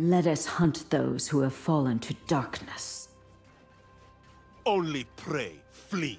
Let us hunt those who have fallen to darkness. Only pray, flee.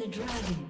The dragon.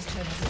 Team's turret